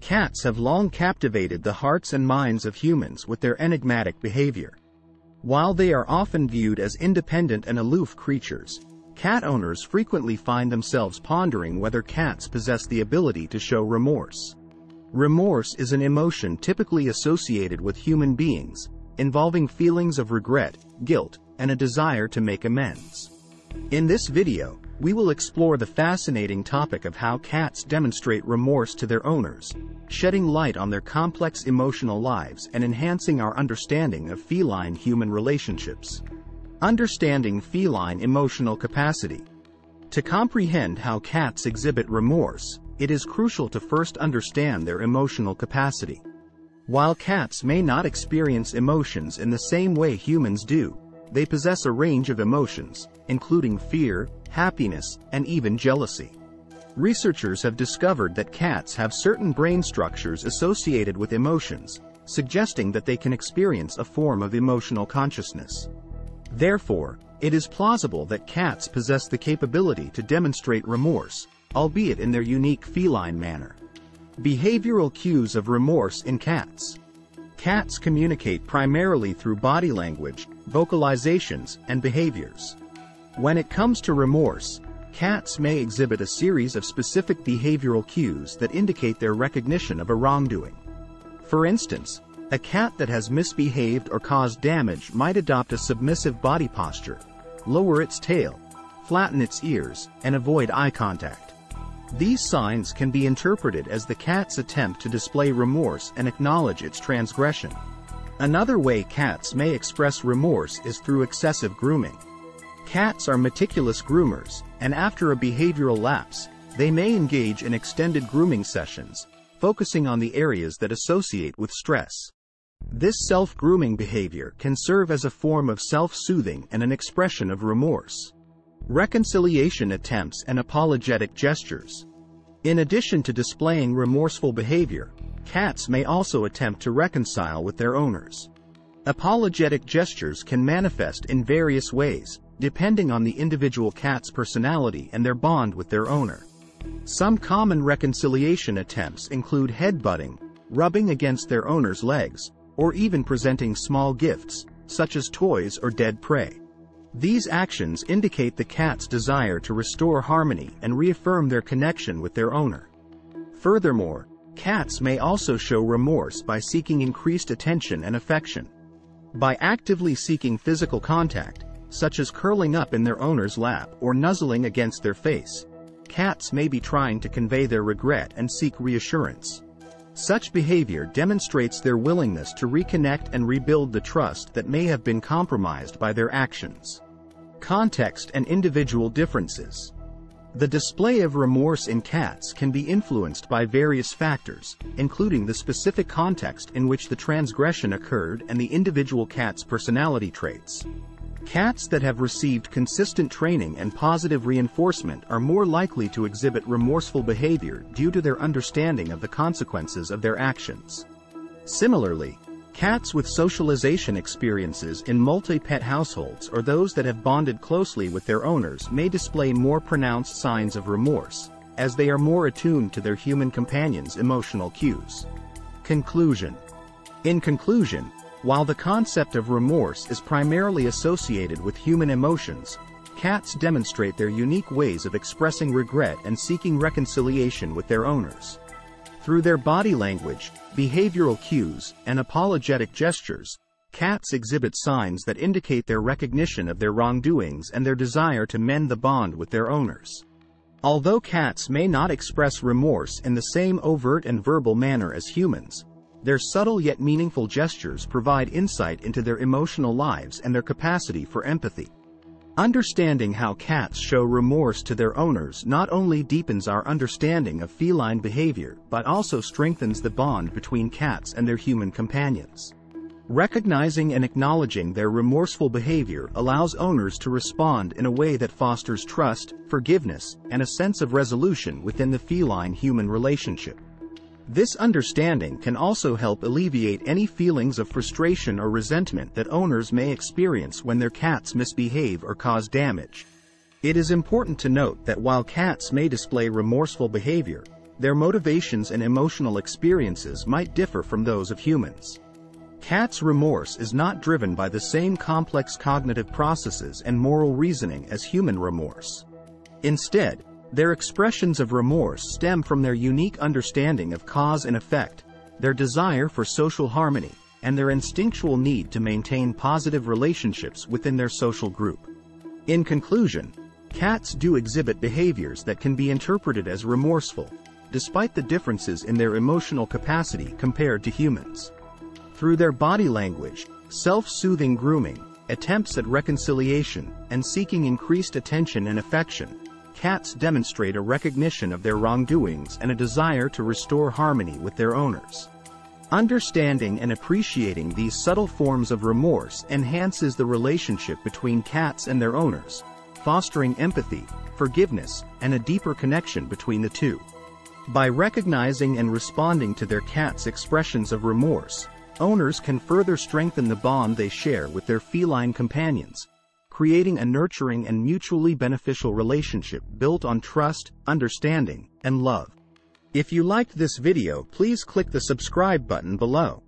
Cats have long captivated the hearts and minds of humans with their enigmatic behavior. While they are often viewed as independent and aloof creatures, cat owners frequently find themselves pondering whether cats possess the ability to show remorse. Remorse is an emotion typically associated with human beings, involving feelings of regret, guilt, and a desire to make amends. In this video, we will explore the fascinating topic of how cats demonstrate remorse to their owners, shedding light on their complex emotional lives and enhancing our understanding of feline-human relationships. Understanding feline emotional capacity. To comprehend how cats exhibit remorse, it is crucial to first understand their emotional capacity. While cats may not experience emotions in the same way humans do, they possess a range of emotions, including fear, happiness, and even jealousy. Researchers have discovered that cats have certain brain structures associated with emotions, suggesting that they can experience a form of emotional consciousness. Therefore, it is plausible that cats possess the capability to demonstrate remorse, albeit in their unique feline manner. Behavioral cues of remorse in cats. Cats communicate primarily through body language, vocalizations, and behaviors. When it comes to remorse, cats may exhibit a series of specific behavioral cues that indicate their recognition of a wrongdoing. For instance, a cat that has misbehaved or caused damage might adopt a submissive body posture, lower its tail, flatten its ears, and avoid eye contact. These signs can be interpreted as the cat's attempt to display remorse and acknowledge its transgression. Another way cats may express remorse is through excessive grooming. Cats are meticulous groomers, and after a behavioral lapse, they may engage in extended grooming sessions, focusing on the areas that associate with stress. This self-grooming behavior can serve as a form of self-soothing and an expression of remorse. Reconciliation attempts and apologetic gestures. In addition to displaying remorseful behavior, cats may also attempt to reconcile with their owners. Apologetic gestures can manifest in various ways, depending on the individual cat's personality and their bond with their owner. Some common reconciliation attempts include headbutting, rubbing against their owner's legs, or even presenting small gifts, such as toys or dead prey. These actions indicate the cat's desire to restore harmony and reaffirm their connection with their owner. Furthermore, cats may also show remorse by seeking increased attention and affection. By actively seeking physical contact, such as curling up in their owner's lap or nuzzling against their face, cats may be trying to convey their regret and seek reassurance. Such behavior demonstrates their willingness to reconnect and rebuild the trust that may have been compromised by their actions. Context and individual differences. The display of remorse in cats can be influenced by various factors, including the specific context in which the transgression occurred and the individual cat's personality traits. Cats that have received consistent training and positive reinforcement are more likely to exhibit remorseful behavior due to their understanding of the consequences of their actions. Similarly, cats with socialization experiences in multi-pet households or those that have bonded closely with their owners may display more pronounced signs of remorse, as they are more attuned to their human companions' emotional cues. Conclusion In conclusion, while the concept of remorse is primarily associated with human emotions, cats demonstrate their unique ways of expressing regret and seeking reconciliation with their owners. Through their body language, behavioral cues, and apologetic gestures, cats exhibit signs that indicate their recognition of their wrongdoings and their desire to mend the bond with their owners. Although cats may not express remorse in the same overt and verbal manner as humans, their subtle yet meaningful gestures provide insight into their emotional lives and their capacity for empathy. Understanding how cats show remorse to their owners not only deepens our understanding of feline behavior but also strengthens the bond between cats and their human companions. Recognizing and acknowledging their remorseful behavior allows owners to respond in a way that fosters trust, forgiveness, and a sense of resolution within the feline-human relationship. This understanding can also help alleviate any feelings of frustration or resentment that owners may experience when their cats misbehave or cause damage. It is important to note that while cats may display remorseful behavior, their motivations and emotional experiences might differ from those of humans. Cats' remorse is not driven by the same complex cognitive processes and moral reasoning as human remorse. Instead, their expressions of remorse stem from their unique understanding of cause and effect, their desire for social harmony, and their instinctual need to maintain positive relationships within their social group. In conclusion, cats do exhibit behaviors that can be interpreted as remorseful, despite the differences in their emotional capacity compared to humans. Through their body language, self-soothing grooming, attempts at reconciliation, and seeking increased attention and affection, cats demonstrate a recognition of their wrongdoings and a desire to restore harmony with their owners. Understanding and appreciating these subtle forms of remorse enhances the relationship between cats and their owners, fostering empathy, forgiveness, and a deeper connection between the two. By recognizing and responding to their cat's expressions of remorse, owners can further strengthen the bond they share with their feline companions, creating a nurturing and mutually beneficial relationship built on trust, understanding, and love. If you liked this video please click the subscribe button below.